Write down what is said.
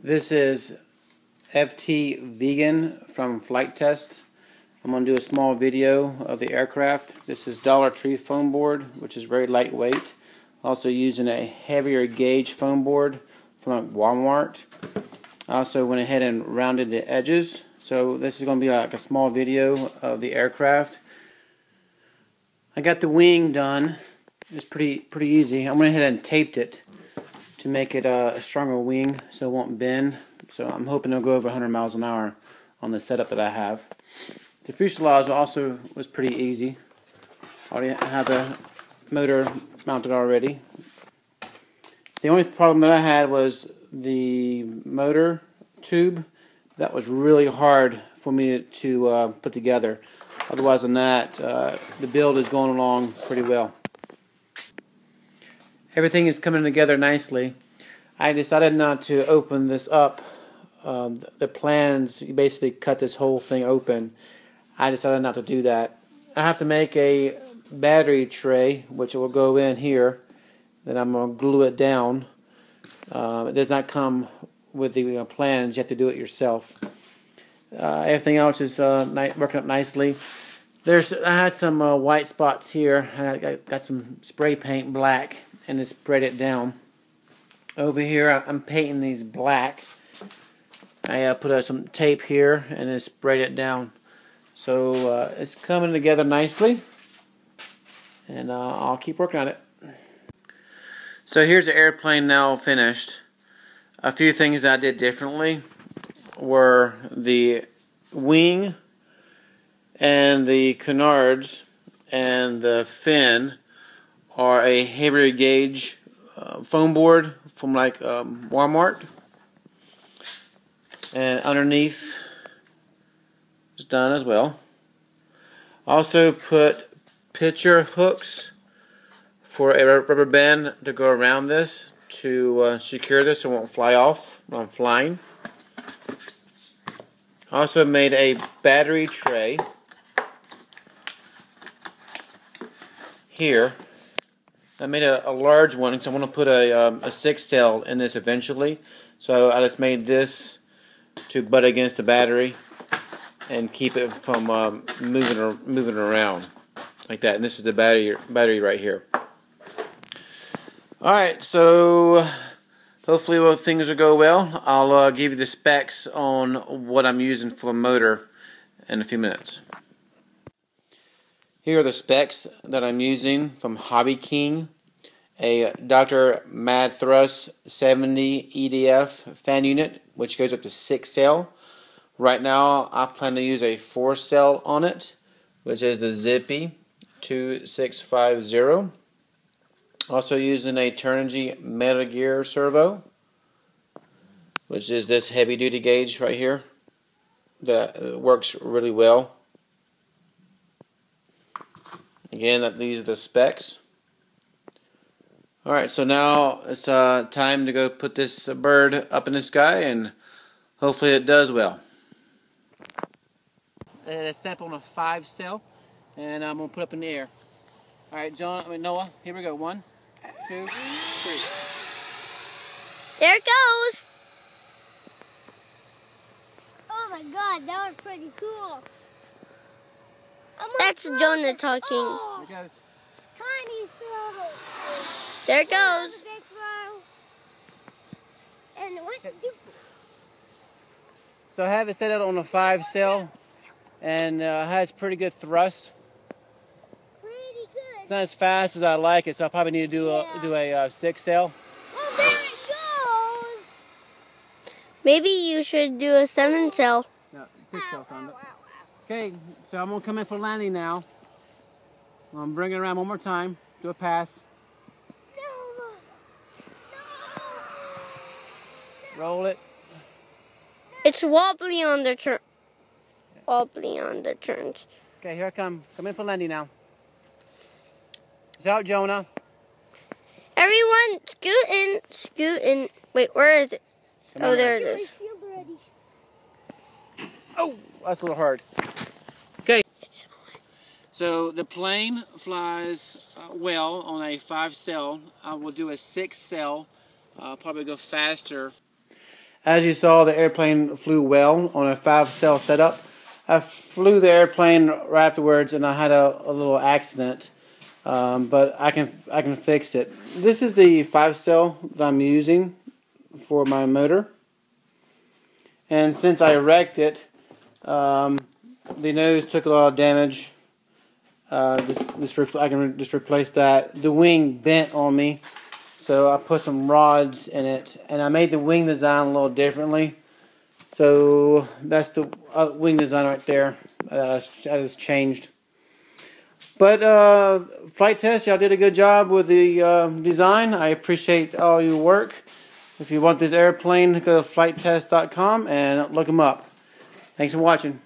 This is FT Viggen from Flite Test. I'm going to do a small video of the aircraft. This is Dollar Tree foam board, which is very lightweight. Also using a heavier gauge foam board from Walmart. I also went ahead and rounded the edges. So this is going to be like a small video of the aircraft. I got the wing done. It's pretty pretty easy. I went ahead and taped it to make it uh, a stronger wing so it won't bend. So I'm hoping it'll go over 100 miles an hour on the setup that I have. The fuselage also was pretty easy. I already have the motor mounted already. The only problem that I had was the motor tube. That was really hard for me to uh, put together. Otherwise than that, uh, the build is going along pretty well. Everything is coming together nicely. I decided not to open this up. Um, the plans, basically cut this whole thing open. I decided not to do that. I have to make a battery tray, which will go in here. Then I'm going to glue it down. Uh, it does not come with the uh, plans. You have to do it yourself. Uh, everything else is uh, working up nicely. There's I had some uh, white spots here. I got some spray paint black and just spread it down. Over here, I'm painting these black. I uh, put uh, some tape here and then spread it down. So uh, it's coming together nicely. And uh, I'll keep working on it. So here's the airplane now finished. A few things I did differently were the wing and the canards and the fin are a heavier gauge uh, foam board from like um, Walmart. And underneath is done as well. Also put picture hooks for a rubber band to go around this to uh, secure this so it won't fly off when I'm flying. Also made a battery tray here I made a, a large one because I want to put a, um, a six cell in this eventually. So I just made this to butt against the battery and keep it from um, moving or moving around like that. And this is the battery battery right here. All right, so hopefully things will go well. I'll uh, give you the specs on what I'm using for the motor in a few minutes. Here are the specs that I'm using from Hobby King. A Dr. Mad Thrust 70 EDF fan unit, which goes up to 6 cell. Right now, I plan to use a 4 cell on it, which is the Zippy 2650. Also using a Turnigy Metal Gear servo, which is this heavy duty gauge right here that works really well. Again, that these are the specs. Alright, so now it's uh, time to go put this bird up in the sky and hopefully it does well. And It's set on a 5 cell and I'm going to put up in the air. Alright, John, I mean Noah, here we go. One, two, three. There it goes. Oh my god, that was pretty cool. That's Jonah talking. Oh, there Tiny throw. There it goes. So I have it set out on a five cell and uh, has pretty good thrust. Pretty good. It's not as fast as I like it, so I probably need to do yeah. a do a uh, six cell. Oh, there it goes. Maybe you should do a seven cell. No, six cell, son. Okay, so I'm gonna come in for landing now. I'm bringing it around one more time. Do a pass. No. Roll it. It's wobbly on the turn. Wobbly on the turns. Okay, here I come. Come in for landing now. It's out, Jonah. Everyone, scoot in, scoot in. Wait, where is it? Come oh, there it is. Oh, that's a little hard. So the plane flies uh, well on a five cell. I will do a six cell, uh, probably go faster. As you saw, the airplane flew well on a five cell setup. I flew the airplane right afterwards, and I had a, a little accident. Um, but I can I can fix it. This is the five cell that I'm using for my motor. And since I wrecked it, um, the nose took a lot of damage. Uh, I can just replace that. The wing bent on me, so I put some rods in it, and I made the wing design a little differently. So that's the uh, wing design right there. Uh, that has changed. But uh, Flite Test, y'all did a good job with the uh, design. I appreciate all your work. If you want this airplane, go to flitetest.com and look them up. Thanks for watching.